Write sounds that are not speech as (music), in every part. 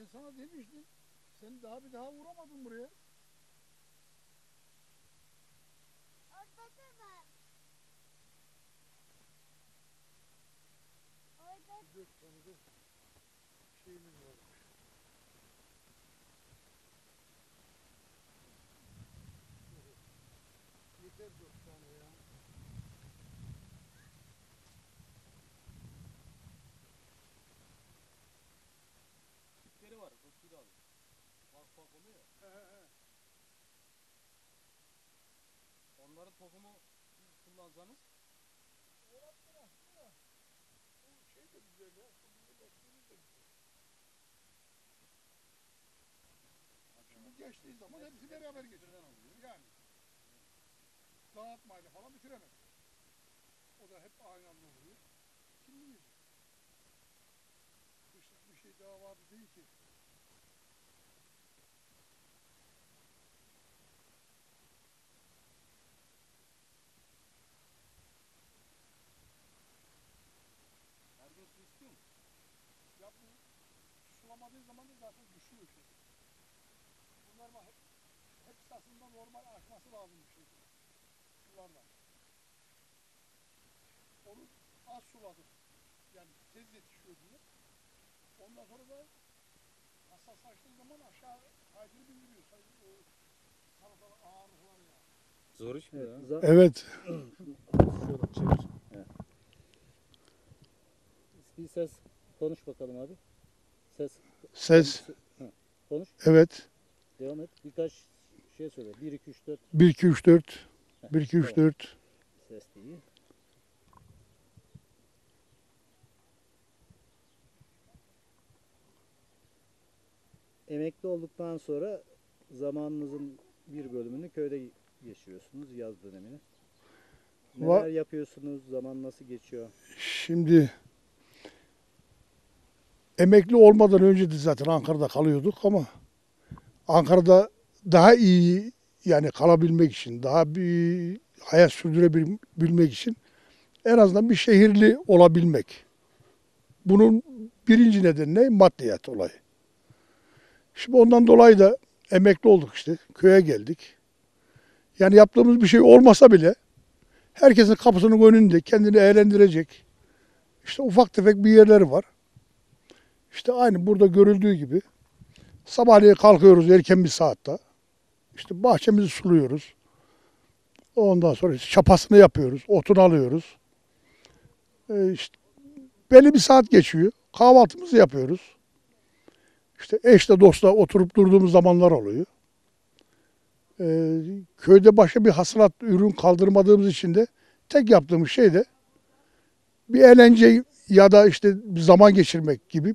Ben sana demiştim. Sen daha bir daha uğramadın buraya. Orada da var. Orada tane de şeyimiz varmış. Yeter dört tane ya. Tipleri var. Rıfkı da abi. Bak bak oluyor ya. He he he. Onların tohumu bu geçtiği zaman hepsi beraber geçiyor. Yani. Dağıtmayla falan bitiremez. O da hep aynı anda oluyor. Kim bilir? Kışlık bir şey daha vardı değil ki. Her gün su istiyor mu? Ya bu sulamadığı zaman da zaten düşüyor şey. Bunlar hep, hepsi aslında normal akması lazım bir şey. Sularla. Onu az suladık. Yani tez yetişiyor diye. Ondan sonra da hassaslaştığı zaman aşağı kaydını bindiriyor. O salatalı ağırlıklar ya. Zor iş mi ya? Evet. Şöyle çevir. bir ses konuş bakalım abi. Ses Ses. konuş. Evet. Devam et. Birkaç şey söyle. 1 2 3 4 1 2 3 4. Heh, 1 2 3 tamam. 4. ses değil. Emekli olduktan sonra zamanınızın bir bölümünü köyde geçiriyorsunuz yaz dönemini. Va- Neler yapıyorsunuz? Zaman nasıl geçiyor? Şimdi emekli olmadan önce de zaten Ankara'da kalıyorduk ama Ankara'da daha iyi yani kalabilmek için, daha bir hayat sürdürebilmek için en azından bir şehirli olabilmek. Bunun birinci nedeni ne? Maddiyat olayı. Şimdi ondan dolayı da emekli olduk işte. Köye geldik. Yani yaptığımız bir şey olmasa bile herkesin kapısının önünde kendini eğlendirecek, işte ufak tefek bir yerleri var. İşte aynı burada görüldüğü gibi sabahleyin kalkıyoruz erken bir saatte. İşte bahçemizi suluyoruz. Ondan sonra işte çapasını yapıyoruz, otunu alıyoruz. Ee, işte belli bir saat geçiyor. Kahvaltımızı yapıyoruz. İşte eşle dostla oturup durduğumuz zamanlar oluyor. Ee, köyde başka bir hasılat ürün kaldırmadığımız için de tek yaptığımız şey de bir eğlence ya da işte zaman geçirmek gibi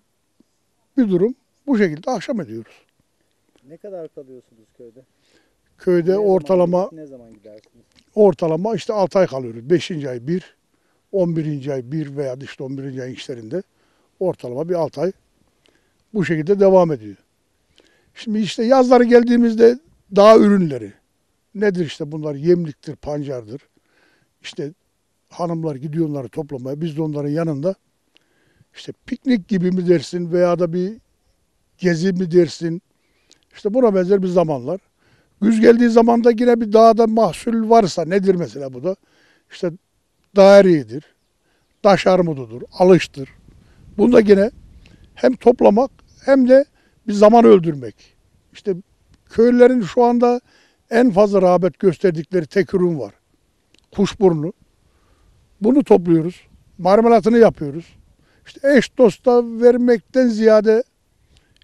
bir durum. Bu şekilde akşam ediyoruz. Ne kadar kalıyorsunuz köyde? Köyde Ne zaman ortalama gidip ne zaman gidersiniz? ortalama işte 6 ay kalıyoruz. 5. ay 1, 11. ay 1 veya işte 11. ayın işlerinde ortalama bir 6 ay bu şekilde devam ediyor. Şimdi işte yazları geldiğimizde dağ ürünleri nedir işte bunlar yemliktir, pancardır. İşte hanımlar gidiyor onları toplamaya. Biz de onların yanında işte piknik gibi mi dersin veya da bir gezi mi dersin. İşte buna benzer bir zamanlar. Güz geldiği zaman da yine bir dağda mahsul varsa nedir mesela bu da? İşte dağ eriğidir, taş armududur, alıştır. Bunda yine hem toplamak hem de bir zaman öldürmek. İşte köylülerin şu anda en fazla rağbet gösterdikleri tek ürün var. Kuşburnu. Bunu topluyoruz. Marmelatını yapıyoruz. İşte eş dosta vermekten ziyade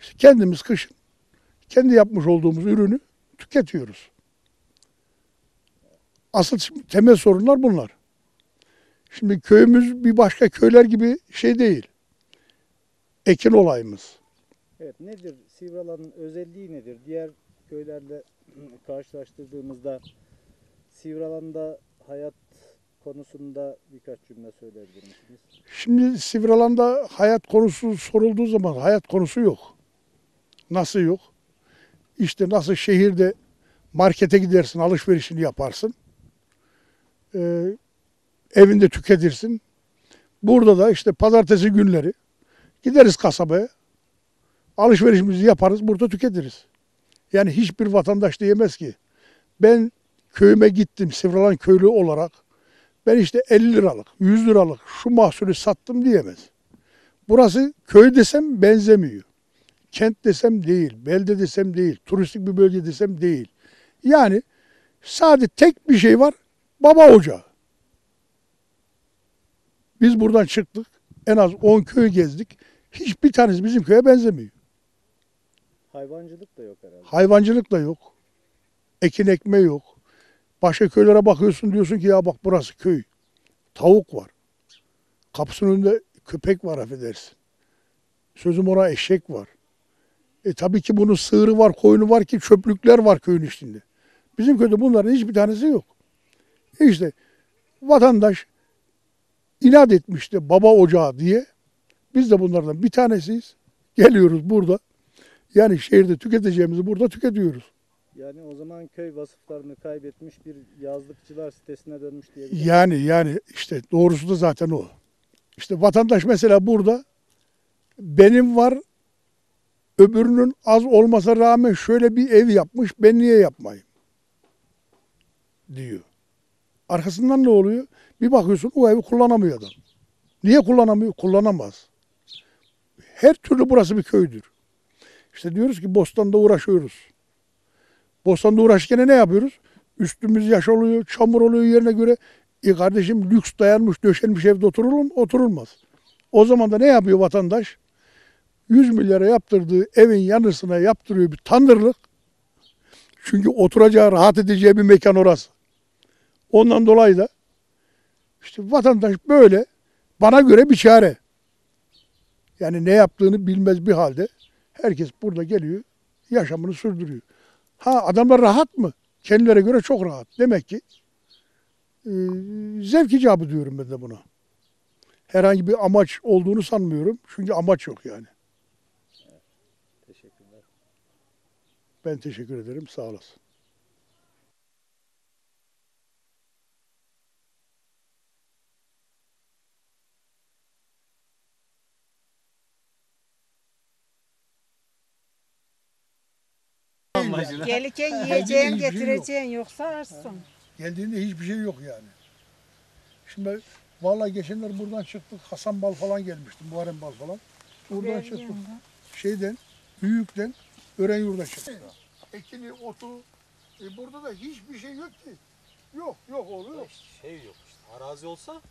işte kendimiz kışın kendi yapmış olduğumuz ürünü tüketiyoruz. Asıl temel sorunlar bunlar. Şimdi köyümüz bir başka köyler gibi şey değil. Ekin olayımız. Evet nedir? Sivralan'ın özelliği nedir? Diğer köylerle karşılaştırdığımızda Sivralan'da hayat konusunda birkaç cümle söyleyebilir misiniz? Şimdi Sivralan'da hayat konusu sorulduğu zaman hayat konusu yok. Nasıl yok? İşte nasıl şehirde markete gidersin, alışverişini yaparsın. Ee, evinde tüketirsin. Burada da işte pazartesi günleri gideriz kasabaya. Alışverişimizi yaparız, burada tüketiriz. Yani hiçbir vatandaş diyemez ki ben köyüme gittim Sivrilan köylü olarak ben işte 50 liralık, 100 liralık şu mahsulü sattım diyemez. Burası köy desem benzemiyor. Kent desem değil, belde desem değil, turistik bir bölge desem değil. Yani sadece tek bir şey var, baba ocağı. Biz buradan çıktık, en az 10 köy gezdik. Hiçbir tanesi bizim köye benzemiyor. Hayvancılık da yok herhalde. Hayvancılık da yok. Ekin ekme yok. Başka köylere bakıyorsun diyorsun ki ya bak burası köy. Tavuk var. Kapısının önünde köpek var affedersin. Sözüm ona eşek var. E tabii ki bunun sığırı var, koyunu var ki çöplükler var köyün içinde. Bizim köyde bunların hiçbir tanesi yok. E İşte vatandaş inat etmişti baba ocağı diye. Biz de bunlardan bir tanesiyiz. Geliyoruz burada. Yani şehirde tüketeceğimizi burada tüketiyoruz. Yani o zaman köy vasıflarını kaybetmiş bir yazlıkçılar sitesine dönmüş diyebiliriz. Yani yani işte doğrusu da zaten o. İşte vatandaş mesela burada benim var öbürünün az olmasa rağmen şöyle bir ev yapmış ben niye yapmayayım diyor. Arkasından ne oluyor? Bir bakıyorsun o evi kullanamıyor adam. Niye kullanamıyor? Kullanamaz. Her türlü burası bir köydür. İşte diyoruz ki bostanda uğraşıyoruz. Bostanda uğraşırken ne yapıyoruz? Üstümüz yaş oluyor, çamur oluyor yerine göre. E kardeşim lüks dayanmış, döşenmiş evde oturulur mu? Oturulmaz. O zaman da ne yapıyor vatandaş? 100 milyara yaptırdığı evin yanısına yaptırıyor bir tandırlık. Çünkü oturacağı, rahat edeceği bir mekan orası. Ondan dolayı da işte vatandaş böyle bana göre bir çare. Yani ne yaptığını bilmez bir halde herkes burada geliyor, yaşamını sürdürüyor. Ha adamlar rahat mı? Kendilerine göre çok rahat. Demek ki e, zevk icabı diyorum ben de buna. Herhangi bir amaç olduğunu sanmıyorum. Çünkü amaç yok yani. Teşekkürler. Ben teşekkür ederim. Sağ olasın. Gelirken yiyeceğim, yiyeceğim hiçbir şey yok. getireceğin yoksa açsın. Geldiğinde hiçbir şey yok yani. Şimdi ben- vallahi geçenler buradan çıktık. Hasan Bal falan gelmişti. Muharrem Bal falan. Buradan çıktık. Şeyden, Büyük'ten Örenyurt'a çıktık. Ekini, otu. E burada da hiçbir şey yok ki. Yok, yok oğlu yok. Şey yok işte. Arazi olsa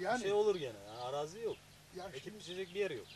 Yani, şey olur gene. Yani arazi yok. ya şimdi Ekip biçecek bir yer yok.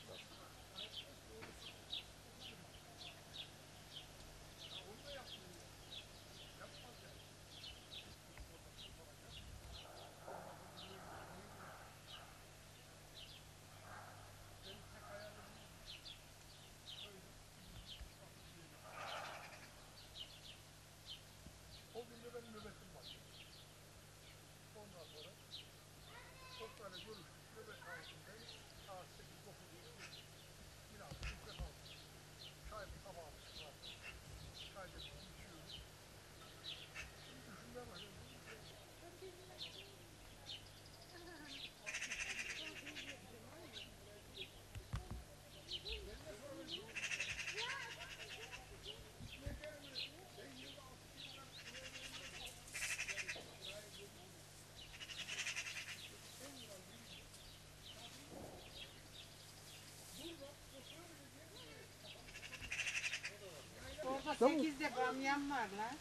Sekizde kamyon var lan.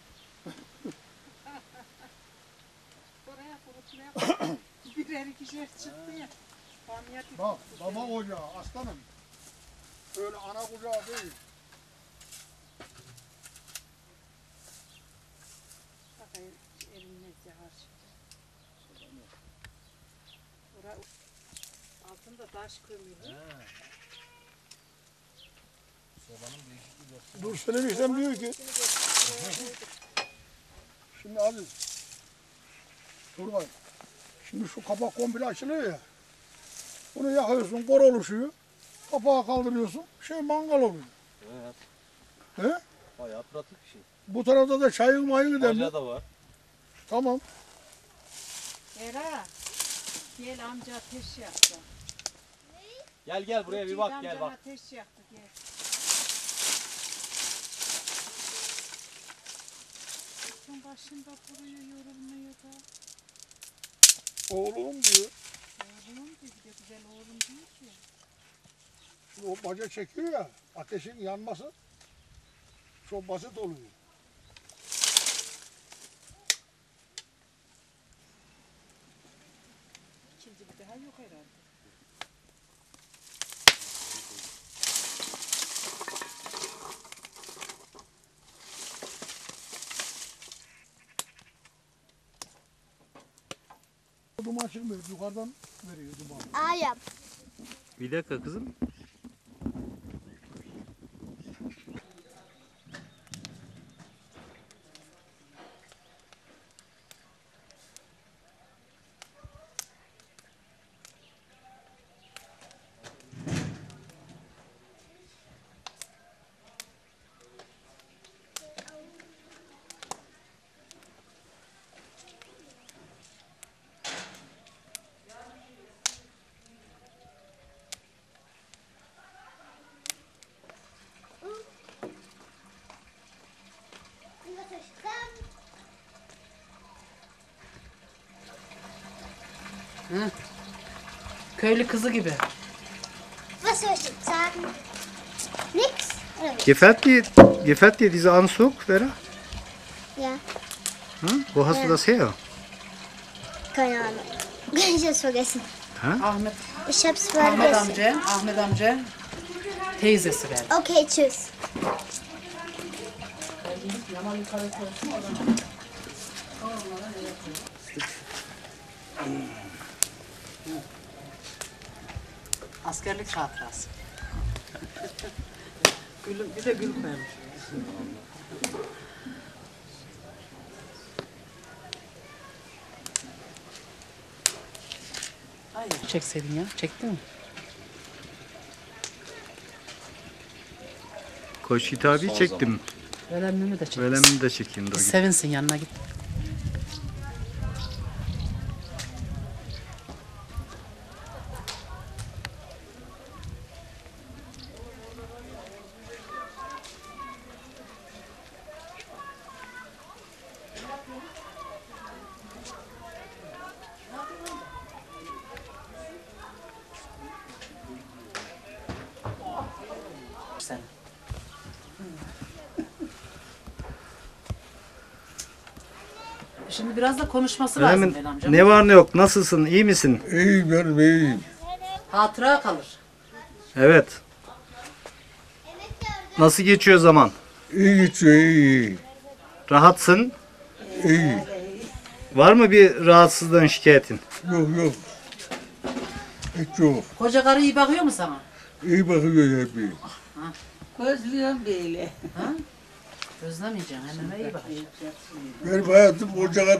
Oraya kurutmaya. Birer ikişer çıktı ya. Kamyon bak baba ocağı aslanım. Öyle ana kucağı değil. Dur söylemişsem diyor ki. Şimdi Aziz. Dur bak. Şimdi şu kapak komple açılıyor ya. Bunu yakıyorsun, kor oluşuyor. Kapağı kaldırıyorsun, şey mangal oluyor. Evet. He? Bayağı pratik bir şey. Bu tarafta da çayın mayını demli. Baca da var. Tamam. Era. Gel amca ateş yaktı. Gel gel buraya bir bak gel bak. ateş yaktı gel. Ağaçın başında duruyor, yorulmuyor da. Oğlum diyor. Oğlum da bir de güzel oğlum değil ki. O baca çekiyor ya. Ateşin yanması çok basit oluyor. İkinci bir daha yok herhalde. Duman çıkmıyor. Yukarıdan veriyor duman. A yap. Bir dakika kızım. Köylü kızı gibi. Was soll ich jetzt sagen? Nix? Oder wie? Gefällt dir, gefällt dir dieser Anzug, Vera? Ja, Hm? Wo hast du das her? keine Ahnung. (laughs) Ich hab's vergessen. Ahmet, Ich hab's Ahmet vergessen. amca, Ahmet amca teyzesi verdi. Okay, tschüss. Askerlik hatırası. (laughs) Gülüm, bir de gül koyalım. Hayır. Çekseydin ya. Çektin mi? Koşit abi çektim. Velemimi de çek. Velemini de çekeyim dur. Sevinsin yanına git. Şimdi biraz da konuşması lazım Velemin benim amcam. ne var ne yok nasılsın iyi misin? İyi benim iyiyim. Hatıra kalır. Evet. Nasıl geçiyor zaman? İyi geçiyor iyi. Rahatsın. İyi. Var mı bir rahatsızlığın şikayetin? Yok yok. Hiç yok. Koca karı iyi bakıyor mu sana? İyi bakıyor hep iyi. Gözlüyorum böyle. Özlemeyeceksin. Anneme iyi bak. Benim hayatım koca karı.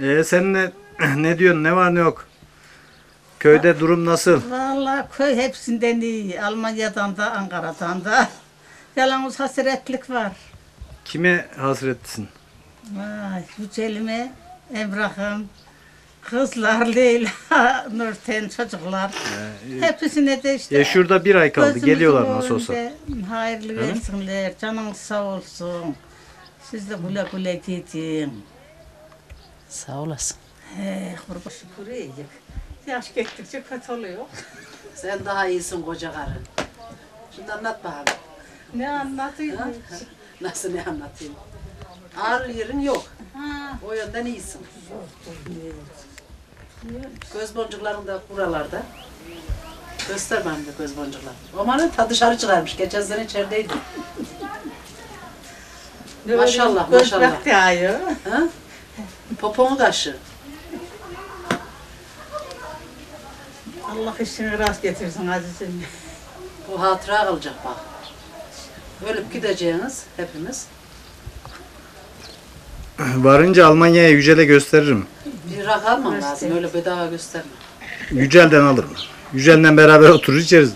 Ee, sen ne, (clears throat) ne diyorsun ne var ne yok? Köyde durum nasıl? Vallahi köy hepsinden iyi. Almanya'dan da Ankara'dan da. Yalnız hasretlik var. Kime hasretsin? Vay, Yücelime, Emrah'ım, kızlar, Leyla, (laughs) Nurten, çocuklar. Hepsine de işte. Ya şurada bir ay kaldı gözümüzün geliyorlar nasıl olsa. önünde Hayırlı versinler, canınız sağ olsun. Siz de güle güle gidin. Sağ olasın. He, kurban şükür iyiyiz. Yaş gittikçe kötü oluyor. (laughs) Sen daha iyisin koca karı. Şimdi anlat bakalım. Ne anlatayım? (laughs) Nasıl ne anlatayım? Ağrı yerin yok. Ha, O yönden iyisin. Göz boncukların da buralarda. Göster bana de göz boncuklar. Omanın ta dışarı çıkarmış. Geçen sene içerideydi. Maşallah, böyle maşallah. Göz yağıyor. Ha? Poponu kaşı. Allah işini rast getirsin azizim. O hatıra kalacak bak. Ölüp gideceğiniz hepimiz. (clears throat) Varınca Almanya'ya Yücel'e gösteririm. Bir rak alman lazım. Öyle bedava gösterme. Yücel'den alırım. Yücel'le beraber oturur içeriz.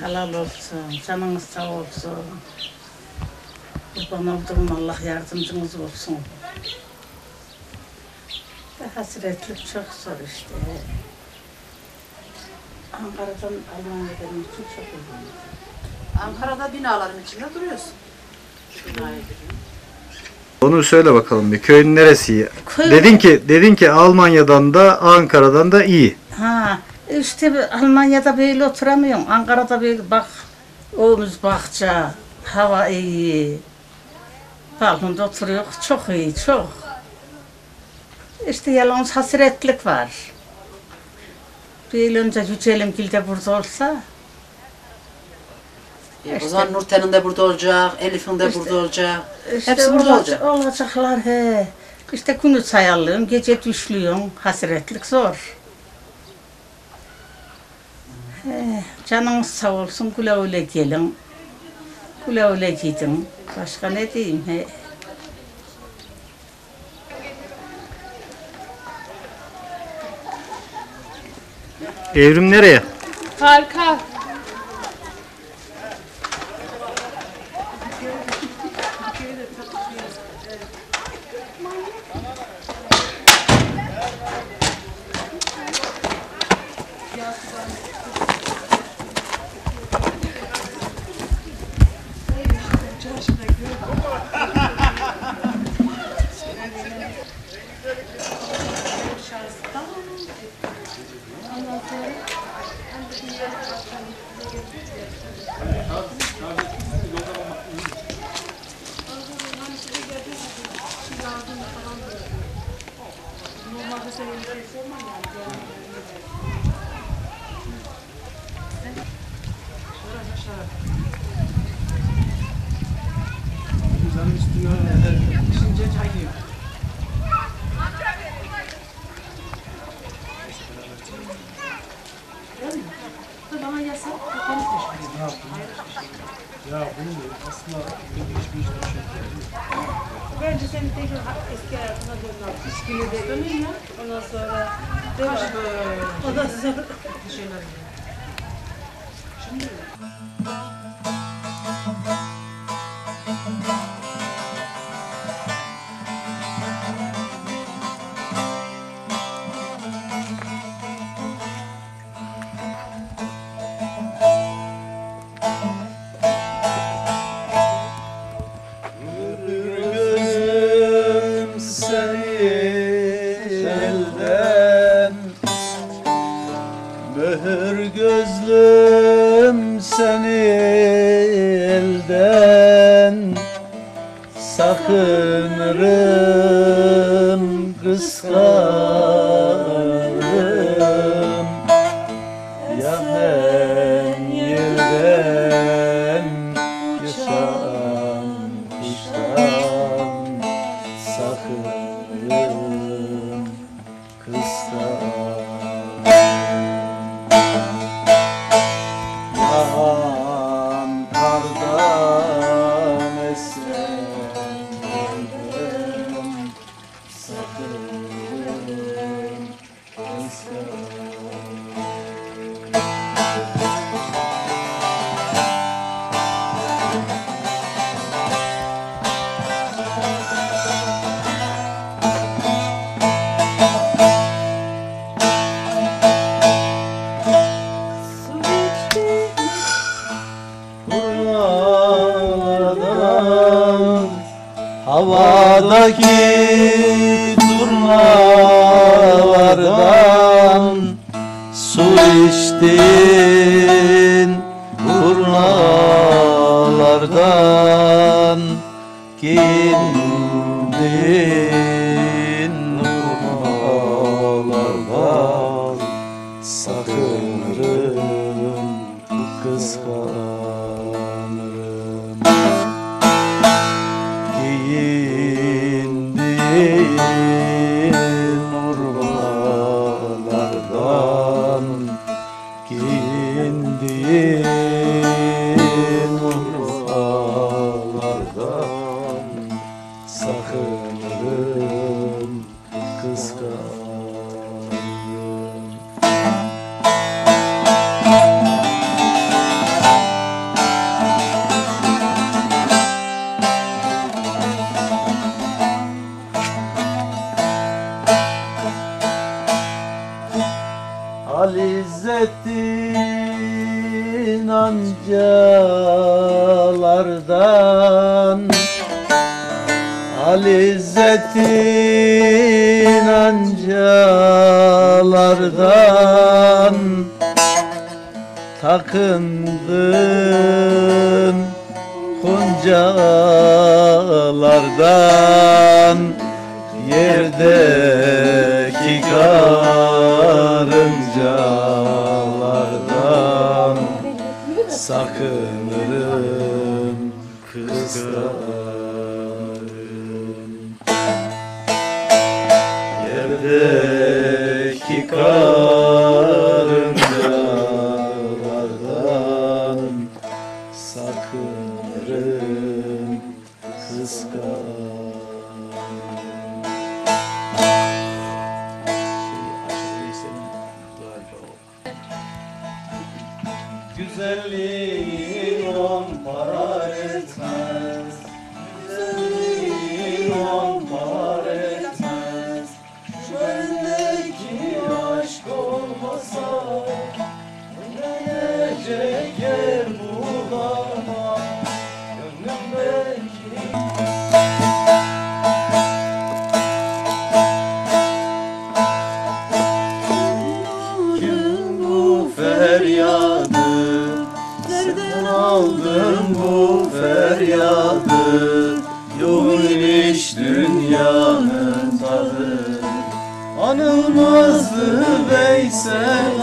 Helal olsun, canınız sağ olsun. Kurban olduğum Allah yardımcınız olsun. Ve hasretlik çok zor işte. Ankara'dan Almanya'dan çok çok iyi. Ankara'da binaların içinde duruyorsun. Binaya giriyorsun. Onu söyle bakalım bir köyün neresi iyi? Köy- Dedin ki dedin ki Almanya'dan da Ankara'dan da iyi. Ha, işte Almanya'da böyle oturamıyorum. Ankara'da böyle bak, omuz bahçe, hava iyi. Balkonda oturuyor, çok iyi, çok. İşte yalnız hasretlik var. Bir yıl önce Yücelimgil de burada olsa, İşte- O zaman Nurten'in de burada olacak, Elif'in de İşte- burada olacak. işte Hepsi burada olacak- olacaklar he. İşte günü sayarlığım, gece düşlüyorum, hasretlik zor. He, canınız sağ olsun, güle güle gelin. Güle güle gidin. Başka ne diyeyim he. Evrim nereye? Harika. aquí ver Alizettin ancalardan Takındın kuncalardan. Yerdeki karıncalardan Sakınırım kızlarım Yerdeki karıncalardan Sakınırım kıskanırım. Güzelliğin Veysel